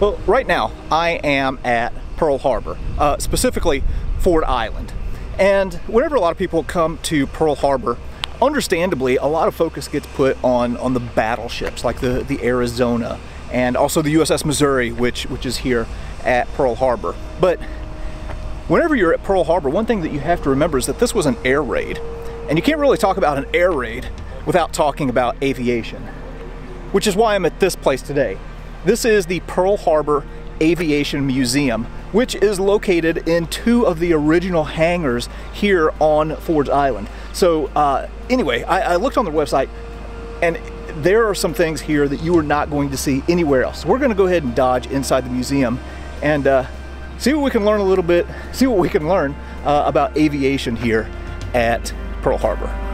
Well, right now I am at Pearl Harbor, uh, specifically Ford Island. And whenever a lot of people come to Pearl Harbor, understandably, a lot of focus gets put on, on the battleships like the, the Arizona and also the USS Missouri, which, which is here at Pearl Harbor. But whenever you're at Pearl Harbor, one thing that you have to remember is that this was an air raid. And you can't really talk about an air raid without talking about aviation, which is why I'm at this place today. This is the Pearl Harbor Aviation Museum, which is located in two of the original hangars here on Ford's Island. So uh, anyway, I, I looked on their website and there are some things here that you are not going to see anywhere else. We're gonna go ahead and dodge inside the museum and uh, see what we can learn a little bit, see what we can learn uh, about aviation here at Pearl Harbor.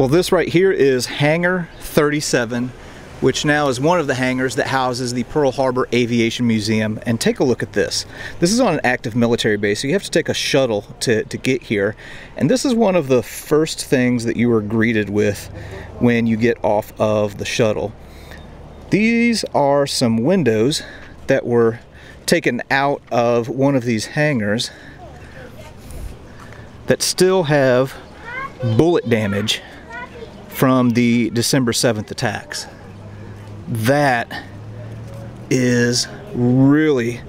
Well, this right here is Hangar 37, which now is one of the hangars that houses the Pearl Harbor Aviation Museum. And take a look at this. This is on an active military base, so you have to take a shuttle to, to get here. And this is one of the first things that you are greeted with when you get off of the shuttle. These are some windows that were taken out of one of these hangars that still have bullet damage from the December 7th attacks. That is really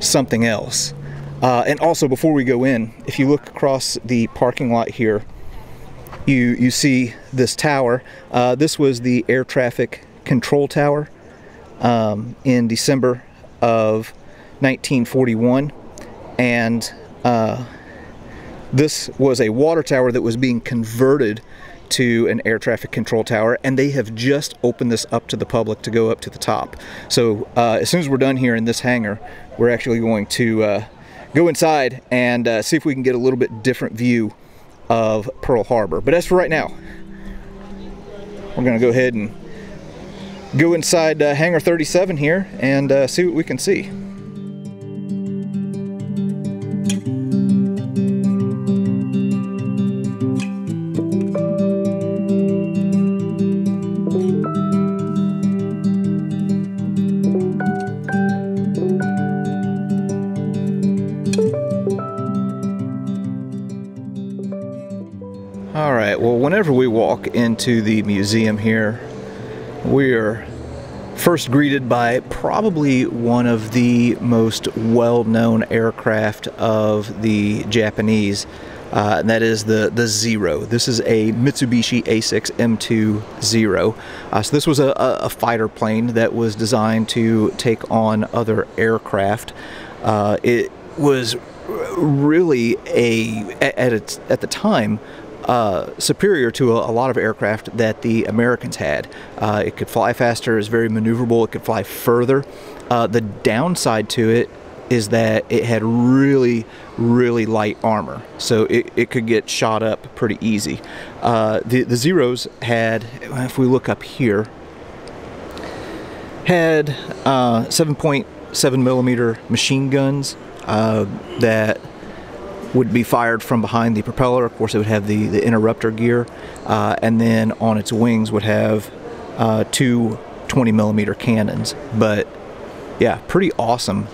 something else. Uh, and also, before we go in, if you look across the parking lot here, you, you see this tower. Uh, this was the air traffic control tower um, in December of 1941. And uh, this was a water tower that was being converted to an air traffic control tower and they have just opened this up to the public to go up to the top. So uh, as soon as we're done here in this hangar, we're actually going to uh, go inside and uh, see if we can get a little bit different view of Pearl Harbor. But as for right now, we're gonna go ahead and go inside uh, hangar 37 here and uh, see what we can see. Walk into the museum here, we are first greeted by probably one of the most well-known aircraft of the Japanese, uh, and that is the, the Zero. This is a Mitsubishi A6 M2 Zero. Uh, so this was a, a, fighter plane that was designed to take on other aircraft. Uh, it was really a, at, its, at the time, uh, superior to a, a, lot of aircraft that the Americans had. Uh, it could fly faster, is very maneuverable, it could fly further. Uh, the downside to it is that it had really, really light armor, so it, it could get shot up pretty easy. Uh, the, the Zeros had, if we look up here, had uh, 7.7 millimeter machine guns uh, that would be fired from behind the propeller. Of course, it would have the, the interrupter gear, uh, and then on its wings would have uh, two 20 millimeter cannons. But yeah, pretty awesome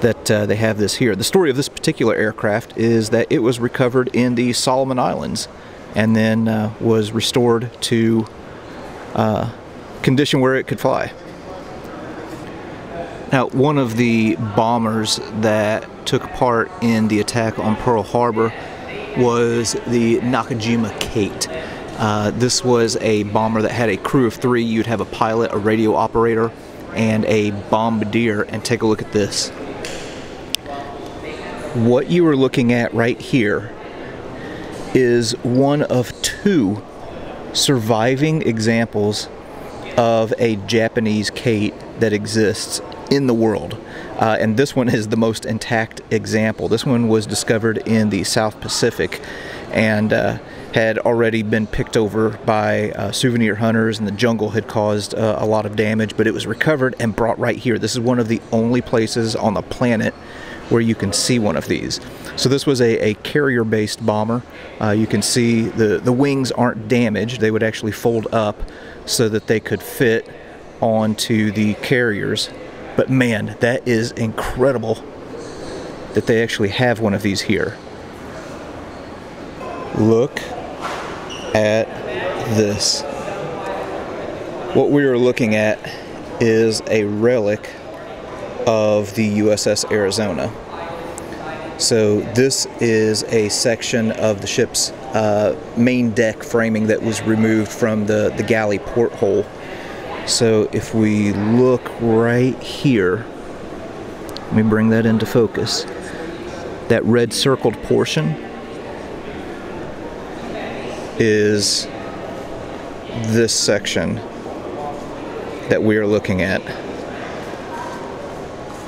that uh, they have this here. The story of this particular aircraft is that it was recovered in the Solomon Islands and then uh, was restored to uh, condition where it could fly. Now, one of the bombers that took part in the attack on Pearl Harbor was the Nakajima Kate. Uh, this was a bomber that had a crew of three. You'd have a pilot, a radio operator, and a bombardier. And take a look at this. What you are looking at right here is one of two surviving examples of a Japanese Kate that exists in the world. Uh, and this one is the most intact example. This one was discovered in the South Pacific and uh, had already been picked over by uh, souvenir hunters, and the jungle had caused uh, a lot of damage, but it was recovered and brought right here. This is one of the only places on the planet where you can see one of these. So this was a, a carrier-based bomber. Uh, you can see the, the wings aren't damaged. They would actually fold up so that they could fit onto the carriers. But man, that is incredible that they actually have one of these here. Look at this. What we are looking at is a relic of the USS Arizona. So this is a section of the ship's uh, main deck framing that was removed from the, the galley porthole. So if we look right here, let me bring that into focus. That red circled portion is this section that we are looking at.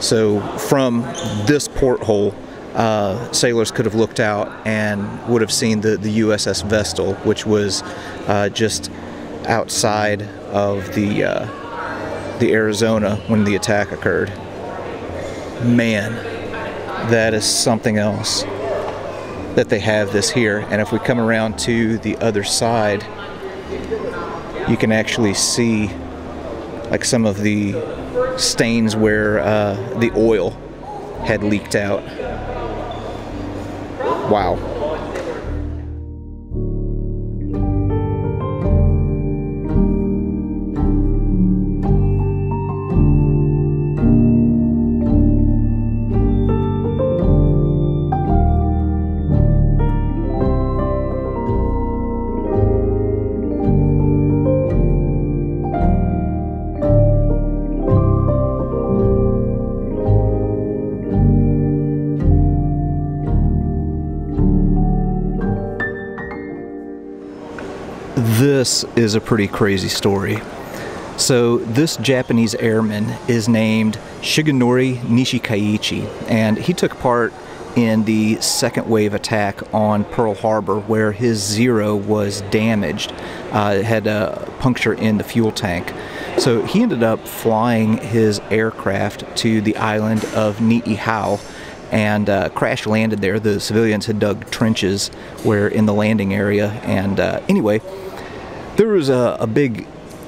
So from this porthole, uh, sailors could have looked out and would have seen the, the USS Vestal, which was uh, just outside of the uh, the Arizona when the attack occurred. Man, that is something else that they have this here. And if we come around to the other side, you can actually see like some of the stains where uh, the oil had leaked out. Wow. This is a pretty crazy story. So this Japanese airman is named Shigenori Nishikaichi, and he took part in the second wave attack on Pearl Harbor, where his Zero was damaged, uh, had a puncture in the fuel tank. So he ended up flying his aircraft to the island of Niihau and uh, crash landed there. The civilians had dug trenches where in the landing area, and uh, anyway, there was a, a big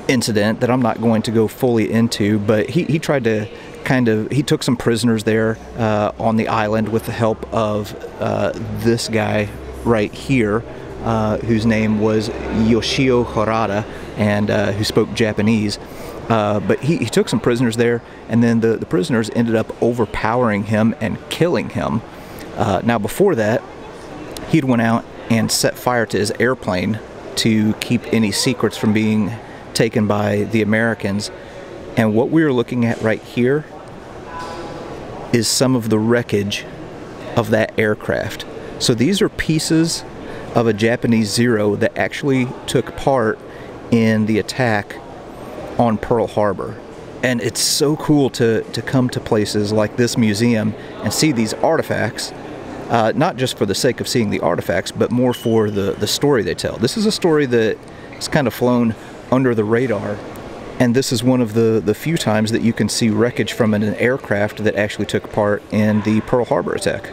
incident that I'm not going to go fully into, but he, he tried to kind of he took some prisoners there uh, on the island with the help of uh, this guy right here, uh, whose name was Yoshio Harada and uh, who spoke Japanese. Uh, but he, he took some prisoners there, and then the, the prisoners ended up overpowering him and killing him. Uh, now, before that, he'd went out and set fire to his airplane to keep any secrets from being taken by the Americans. And what we're looking at right here is some of the wreckage of that aircraft. So these are pieces of a Japanese Zero that actually took part in the attack on Pearl Harbor. And it's so cool to, to come to places like this museum and see these artifacts uh, not just for the sake of seeing the artifacts, but more for the, the story they tell. This is a story that has kind of flown under the radar, and this is one of the, the few times that you can see wreckage from an, an aircraft that actually took part in the Pearl Harbor attack.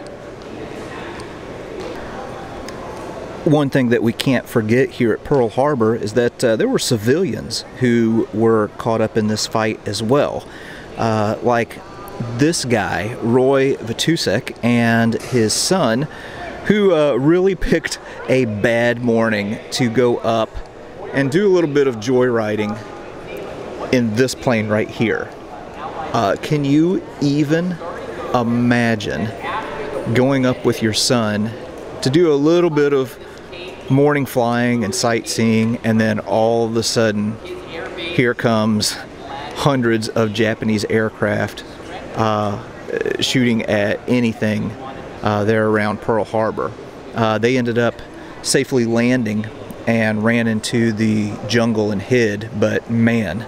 One thing that we can't forget here at Pearl Harbor is that uh, there were civilians who were caught up in this fight as well. Uh, like this guy, Roy Vitousek, and his son, who uh, really picked a bad morning to go up and do a little bit of joyriding in this plane right here. Uh, can you even imagine going up with your son to do a little bit of morning flying and sightseeing, and then all of a sudden, here comes hundreds of Japanese aircraft shooting at anything uh, there around Pearl Harbor. Uh, they ended up safely landing and ran into the jungle and hid, but man,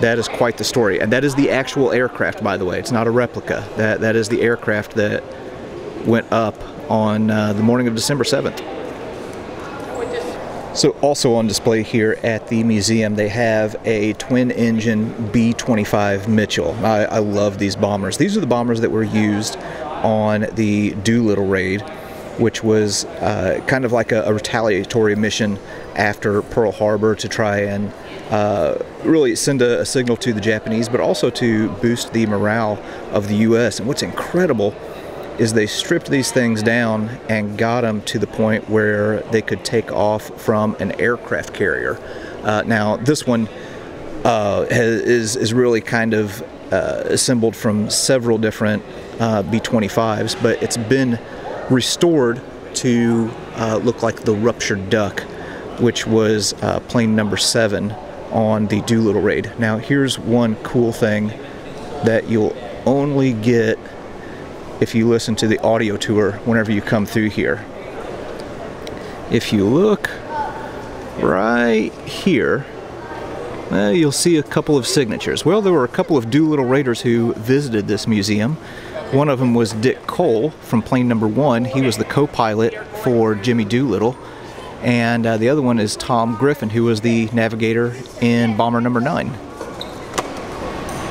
That is quite the story, and that is the actual aircraft, by the way. It's not a replica. That that is the aircraft that went up on uh, the morning of December 7th. So, also on display here at the museum, they have a twin engine B 25 Mitchell. I, I, love these bombers. These are the bombers that were used on the Doolittle raid, which was uh, kind of like a, a, retaliatory mission after Pearl Harbor to try and uh, really send a, a signal to the Japanese, but also to boost the morale of the U.S. And what's incredible is they stripped these things down and got them to the point where they could take off from an aircraft carrier. Uh, now, this one uh, has, is, is really kind of uh, assembled from several different uh, B 25s, but it's been restored to uh, look like the ruptured duck, which was uh, plane number seven on the Doolittle raid. Now, here's one cool thing that you'll only get if you listen to the audio tour whenever you come through here. If you look right here, well, you'll see a couple of signatures. Well, there were a couple of Doolittle Raiders who visited this museum. One of them was Dick Cole from plane number one. He was the co-pilot for Jimmy Doolittle. And uh, the other one is Tom Griffin, who was the navigator in bomber number nine.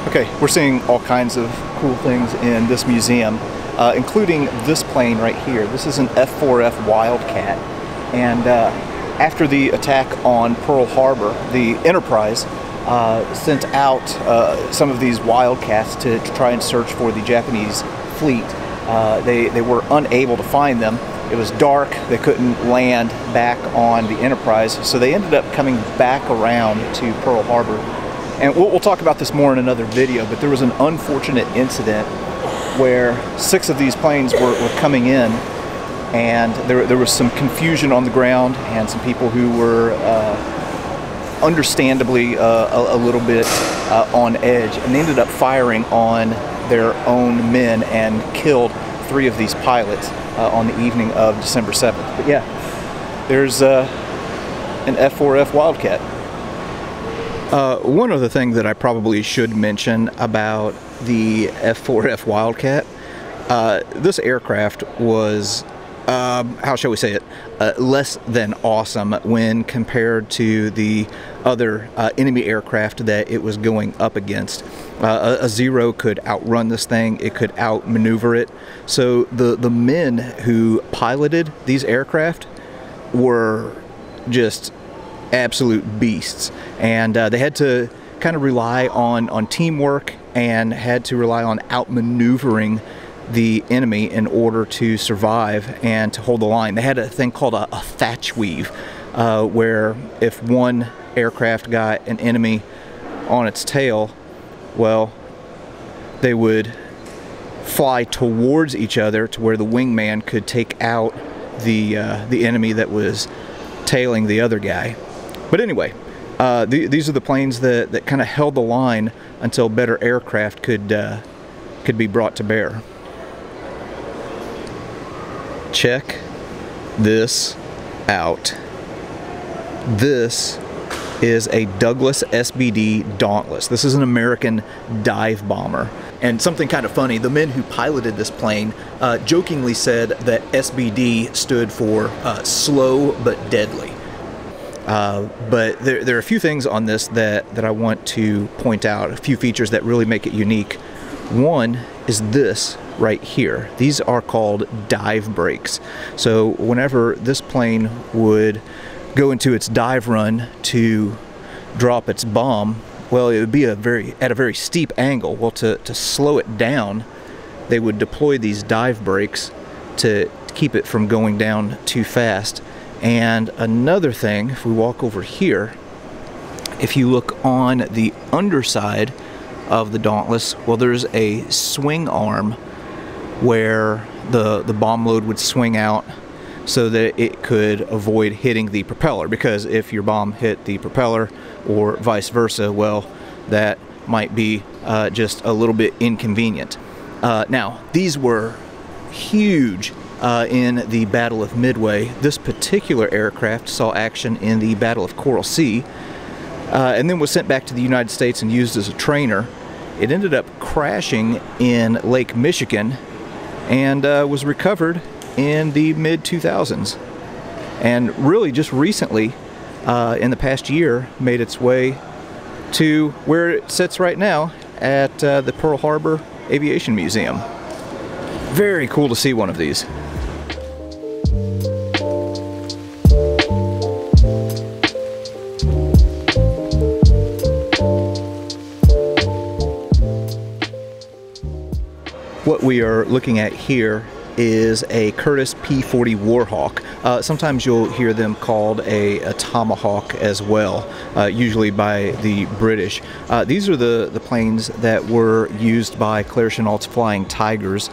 Okay, we're seeing all kinds of cool things in this museum uh, including this plane right here. This is an F-4F Wildcat. And uh, after the attack on Pearl Harbor, the Enterprise uh, sent out uh, some of these Wildcats to, to, try and search for the Japanese fleet. Uh, they, they were unable to find them. It was dark, they couldn't land back on the Enterprise, so they ended up coming back around to Pearl Harbor. And we'll, we'll talk about this more in another video, but there was an unfortunate incident where six of these planes were, were coming in and there, there was some confusion on the ground and some people who were uh, understandably uh, a, a, little bit uh, on edge and they ended up firing on their own men and killed three of these pilots uh, on the evening of December 7th. But yeah, there's uh, an F-4F Wildcat. Uh, one other thing that I probably should mention about the F4F Wildcat, uh, this aircraft was, um, how shall we say it, uh, less than awesome when compared to the other uh, enemy aircraft that it was going up against. Uh, a, a, Zero could outrun this thing, it could outmaneuver it. So the, the men who piloted these aircraft were just absolute beasts. And uh, they had to kind of rely on, on teamwork and had to rely on outmaneuvering the enemy in order to survive and to hold the line. They had a thing called a, a Thach weave, uh, where if one aircraft got an enemy on its tail, well, they would fly towards each other to where the wingman could take out the uh, the enemy that was tailing the other guy. But anyway, uh, the, these are the planes that, that kind of held the line until better aircraft could, uh, could be brought to bear. Check this out. This is a Douglas SBD Dauntless. This is an American dive bomber. And something kind of funny, the men who piloted this plane uh, jokingly said that SBD stood for uh, slow but deadly. Uh, but there, there, are a few things on this that, that I want to point out, a few features that really make it unique. One is this right here. These are called dive brakes. So whenever this plane would go into its dive run to drop its bomb, well, it would be a very at a very steep angle. Well, to, to slow it down, they would deploy these dive brakes to keep it from going down too fast. And another thing, if we walk over here, if you look on the underside of the Dauntless, well, there's a swing arm where the, the bomb load would swing out so that it could avoid hitting the propeller. Because if your bomb hit the propeller or vice versa, well, that might be uh, just a little bit inconvenient. Uh, now, these were huge uh, in the Battle of Midway. This particular aircraft saw action in the Battle of Coral Sea. uh, and then was sent back to the United States and used as a trainer. It ended up crashing in Lake Michigan and uh, was recovered in the mid 2000s. And really, just recently, uh, in the past year, made its way to where it sits right now at uh, the Pearl Harbor Aviation Museum. Very cool to see one of these. We are looking at here is a Curtiss P-40 Warhawk. Uh, sometimes you'll hear them called a, a Tomahawk as well, uh, usually by the British. Uh, these are the, the planes that were used by Claire Chennault's Flying Tigers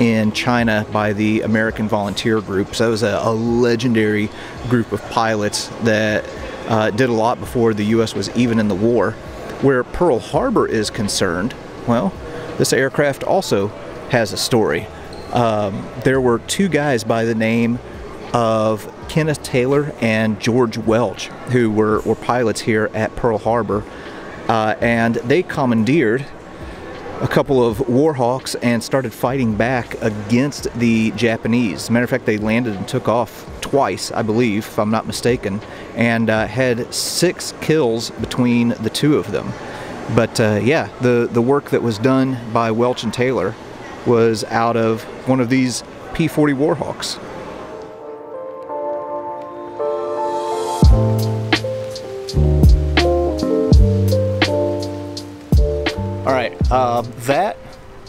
in China by the American Volunteer Group. So it was a, a legendary group of pilots that uh, did a lot before the U.S. was even in the war. Where Pearl Harbor is concerned, well, this aircraft also has a story. Um, there were two guys by the name of Kenneth Taylor and George Welch, who were, were pilots here at Pearl Harbor, uh, and they commandeered a couple of Warhawks and started fighting back against the Japanese. Matter of fact, they landed and took off twice, I believe, if I'm not mistaken, and uh, had six kills between the two of them. But uh, yeah, the, the work that was done by Welch and Taylor was out of one of these P-40 Warhawks. All right, uh, that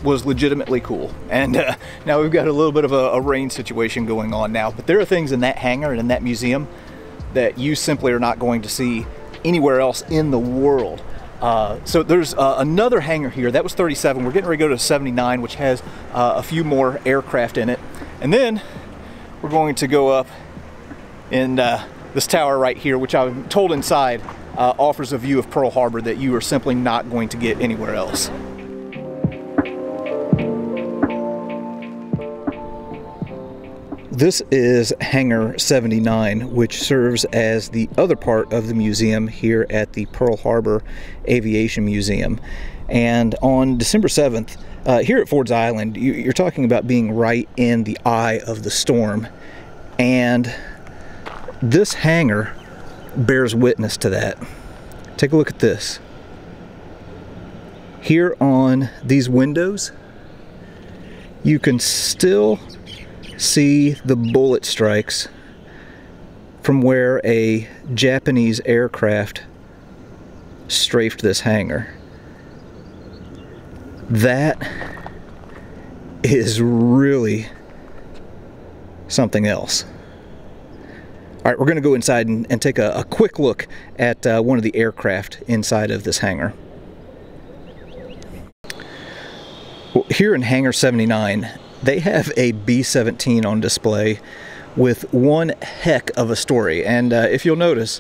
was legitimately cool. And uh, now we've got a little bit of a, a, rain situation going on now, but there are things in that hangar and in that museum that you simply are not going to see anywhere else in the world. Uh, so there's uh, another hangar here. That was 37. We're getting ready to go to 79, which has uh, a few more aircraft in it. And then we're going to go up in uh, this tower right here, which I'm told inside uh, offers a view of Pearl Harbor that you are simply not going to get anywhere else. This is Hangar 79, which serves as the other part of the museum here at the Pearl Harbor Aviation Museum. And on December 7th, uh, here at Ford's Island, you, are talking about being right in the eye of the storm. And this hangar bears witness to that. Take a look at this. Here on these windows, you can still see the bullet strikes from where a Japanese aircraft strafed this hangar. That is really something else. All right, we're going to go inside and, and take a, a, quick look at uh, one of the aircraft inside of this hangar. Well, here in Hangar 79, they have a B-17 on display with one heck of a story. And uh, if you'll notice,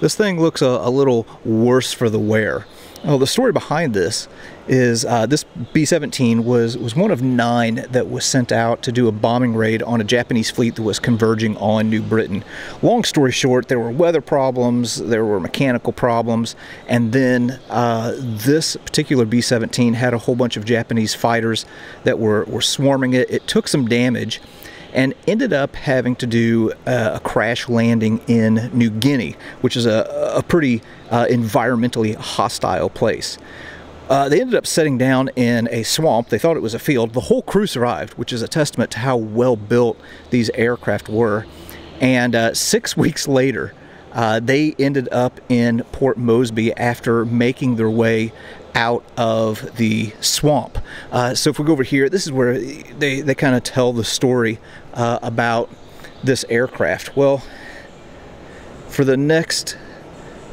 this thing looks a, a little worse for the wear. Well, the story behind this is uh, this B-17 was, was one of nine that was sent out to do a bombing raid on a Japanese fleet that was converging on New Britain. Long story short, there were weather problems, there were mechanical problems, and then uh, this particular B-17 had a whole bunch of Japanese fighters that were, were swarming it. It took some damage, and ended up having to do uh, a crash landing in New Guinea, which is a, a pretty uh, environmentally hostile place. Uh, they ended up setting down in a swamp. They thought it was a field. The whole crew survived, which is a testament to how well built these aircraft were. And uh, six weeks later, uh, they ended up in Port Moresby after making their way out of the swamp. Uh, so if we go over here, this is where they, they kind of tell the story uh, about this aircraft. Well, for the next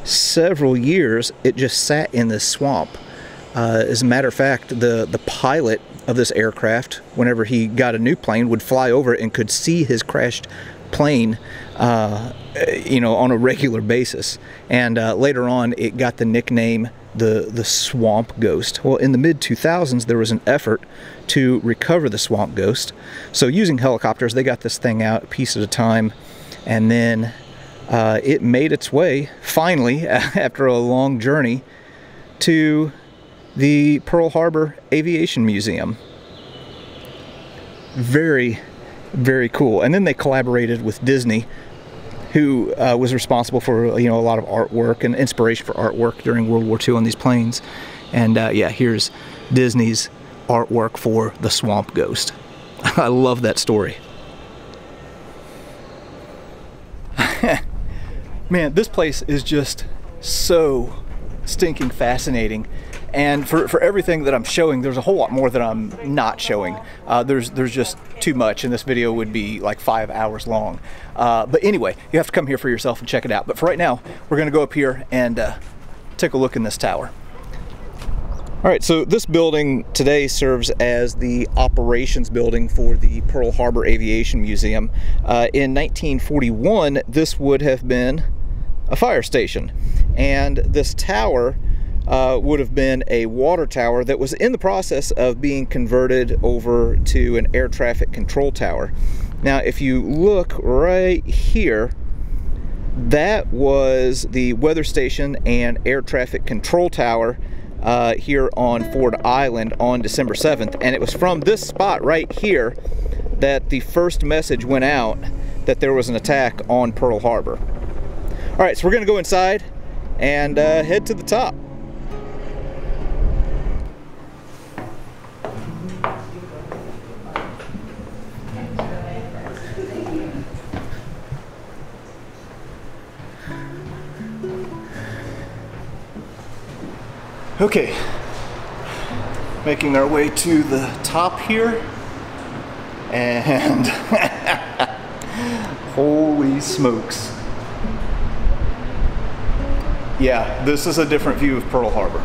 several years, it just sat in this swamp. Uh, as a matter of fact, the, the pilot of this aircraft, whenever he got a new plane, would fly over it and could see his crashed plane, uh, you know, on a regular basis. And uh, later on, it got the nickname the the swamp ghost. Well, in the mid 2000s, there was an effort to recover the swamp ghost. So using helicopters, they got this thing out a piece at a time, and then uh, it made its way, finally, after a long journey, to the Pearl Harbor Aviation Museum. Very, very cool. And then they collaborated with Disney, who uh, was responsible for you know a lot of artwork and inspiration for artwork during World War II on these planes. And uh, yeah, here's Disney's artwork for the Swamp Ghost. I love that story. Man, this place is just so stinking fascinating. And for, for everything that I'm showing, there's a whole lot more that I'm not showing. Uh, there's there's just too much, and this video would be like five hours long. Uh, but anyway, you have to come here for yourself and check it out. But for right now, we're gonna go up here and uh, take a look in this tower. All right, so this building today serves as the operations building for the Pearl Harbor Aviation Museum. Uh, in 1941, this would have been a fire station. And this tower uh, would have been a water tower that was in the process of being converted over to an air traffic control tower. Now, if you look right here, that was the weather station and air traffic control tower uh, here on Ford Island on December 7th. And it was from this spot right here that the first message went out that there was an attack on Pearl Harbor. All right, so we're gonna go inside and uh, head to the top. Okay, making our way to the top here, and holy smokes. Yeah, this is a different view of Pearl Harbor.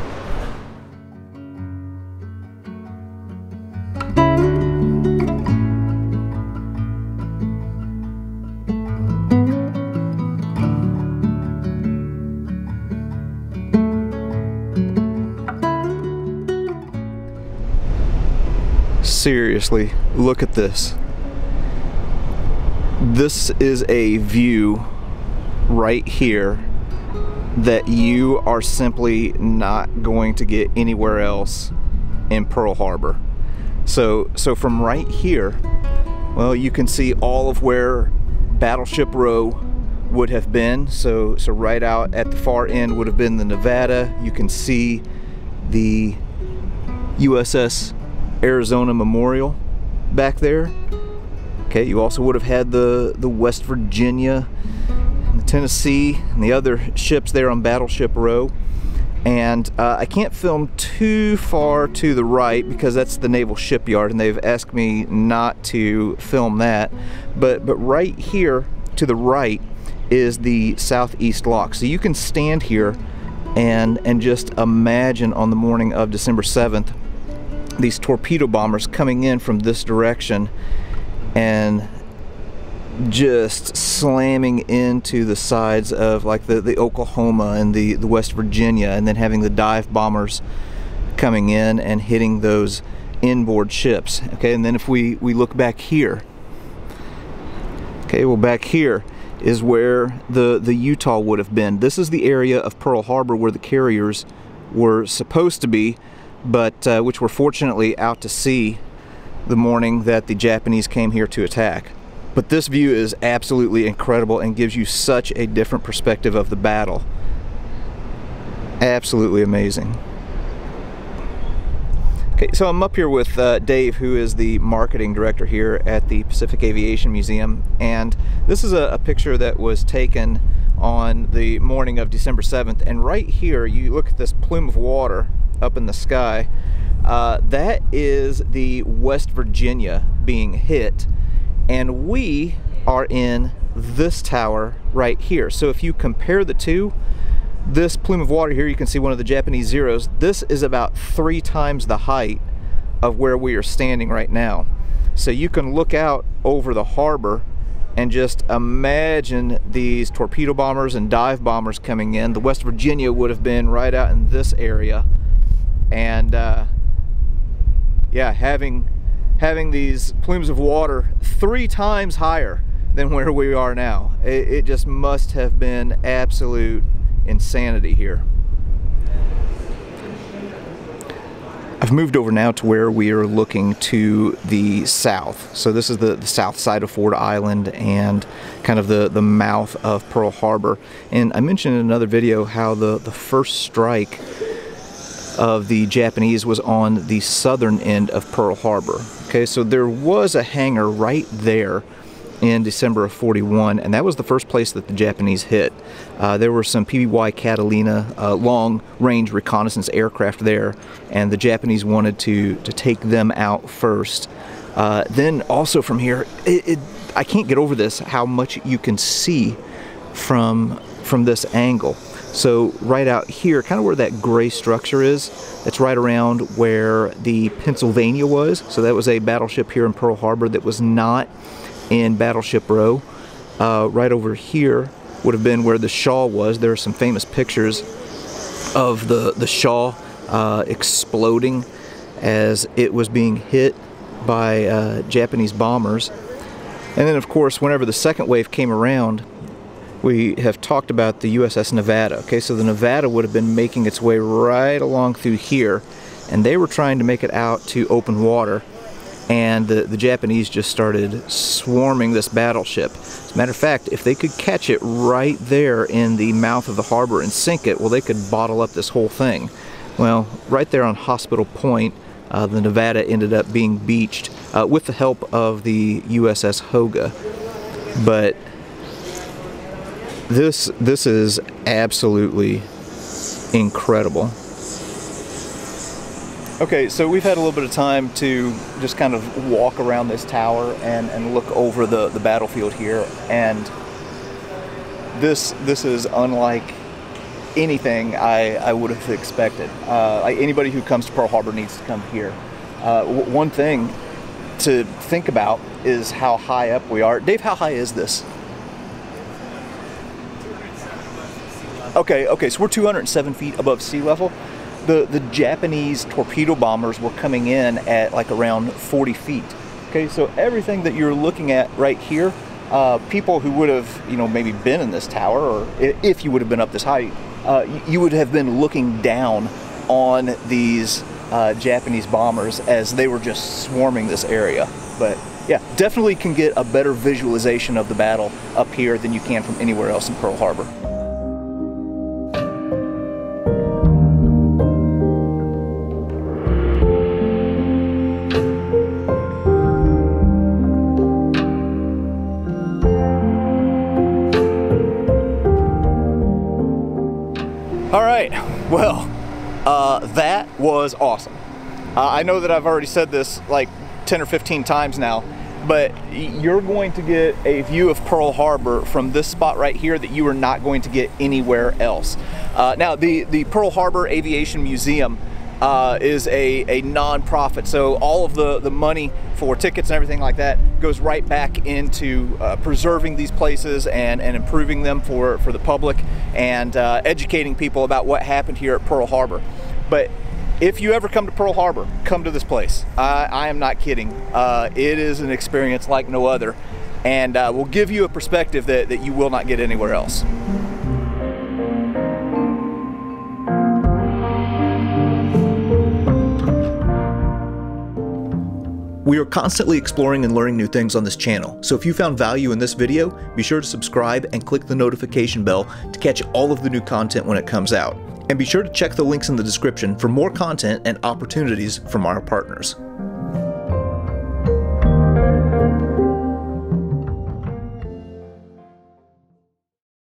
Seriously, look at this. This is a view right here that you are simply not going to get anywhere else in Pearl Harbor. So, so from right here, well, you can see all of where Battleship Row would have been. So, so right out at the far end would have been the Nevada. You can see the USS Arizona Memorial back there. Okay, you also would have had the, the West Virginia the Tennessee and the other ships there on Battleship Row. And uh, I can't film too far to the right because that's the Naval Shipyard and they've asked me not to film that. But, but right here to the right is the Southeast Loch. So you can stand here and, and just imagine on the morning of December 7th these torpedo bombers coming in from this direction and just slamming into the sides of like the, the Oklahoma and the, the West Virginia and then having the dive bombers coming in and hitting those inboard ships. Okay, and then if we, we look back here, okay, well back here is where the, the Utah would have been. This is the area of Pearl Harbor where the carriers were supposed to be, but uh, which were fortunately out to sea the morning that the Japanese came here to attack. But this view is absolutely incredible and gives you such a different perspective of the battle. Absolutely amazing. Okay, so I'm up here with uh, Dave, who is the marketing director here at the Pacific Aviation Museum, and this is a, a picture that was taken on the morning of December 7th, and right here, you look at this plume of water up in the sky, uh, that is the West Virginia being hit and we are in this tower right here. So if you compare the two, this plume of water here, you can see one of the Japanese Zeros. This is about three times the height of where we are standing right now. So you can look out over the harbor and just imagine these torpedo bombers and dive bombers coming in. The West Virginia would have been right out in this area. And uh, yeah, having having these plumes of water three times higher than where we are now. It, it just must have been absolute insanity here. I've moved over now to where we are looking to the south. So this is the, the, south side of Ford Island and kind of the, the mouth of Pearl Harbor. And I mentioned in another video how the, the first strike of the Japanese was on the southern end of Pearl Harbor. Okay, so there was a hangar right there in December of 41, and that was the first place that the Japanese hit. Uh, there were some PBY Catalina uh, long-range reconnaissance aircraft there, and the Japanese wanted to, to take them out first. Uh, then also from here, it, it, I can't get over this, how much you can see from, from this angle. So right out here, kind of where that gray structure is, that's right around where the Pennsylvania was. So that was a battleship here in Pearl Harbor that was not in Battleship Row. Uh, right over here would have been where the Shaw was. There are some famous pictures of the, the Shaw uh, exploding as it was being hit by uh, Japanese bombers. And then, of course, whenever the second wave came around, we have talked about the USS Nevada. Okay, so the Nevada would have been making its way right along through here, and they were trying to make it out to open water and the, the Japanese just started swarming this battleship. As a matter of fact, if they could catch it right there in the mouth of the harbor and sink it, well, they could bottle up this whole thing. Well, right there on Hospital Point, uh, the Nevada ended up being beached uh, with the help of the USS Hoga. But this this is absolutely incredible. Okay, so we've had a little bit of time to just kind of walk around this tower and, and look over the, the battlefield here, and this this is unlike anything I, I would have expected. Uh, anybody who comes to Pearl Harbor needs to come here. Uh, one thing to think about is how high up we are. Dave, how high is this? Okay, okay, so we're 207 feet above sea level the, the Japanese torpedo bombers were coming in at like around 40 feet. Okay, so everything that you're looking at right here, uh, people who would have, you know, maybe been in this tower, or if you would have been up this high, uh, you would have been looking down on these uh, Japanese bombers as they were just swarming this area. But yeah, definitely can get a better visualization of the battle up here than you can from anywhere else in Pearl Harbor. Was awesome. Uh, I know that I've already said this like 10 or 15 times now, but you're going to get a view of Pearl Harbor from this spot right here that you are not going to get anywhere else. Uh, now, the, the Pearl Harbor Aviation Museum uh, is a, a non-profit. So all of the, the money for tickets and everything like that goes right back into uh, preserving these places and, and improving them for, for the public and uh, educating people about what happened here at Pearl Harbor. But if you ever come to Pearl Harbor, come to this place. I, I am not kidding. Uh, it is an experience like no other and uh, will give you a perspective that, that you will not get anywhere else. We are constantly exploring and learning new things on this channel, so if you found value in this video, be sure to subscribe and click the notification bell to catch all of the new content when it comes out. And be sure to check the links in the description for more content and opportunities from our partners.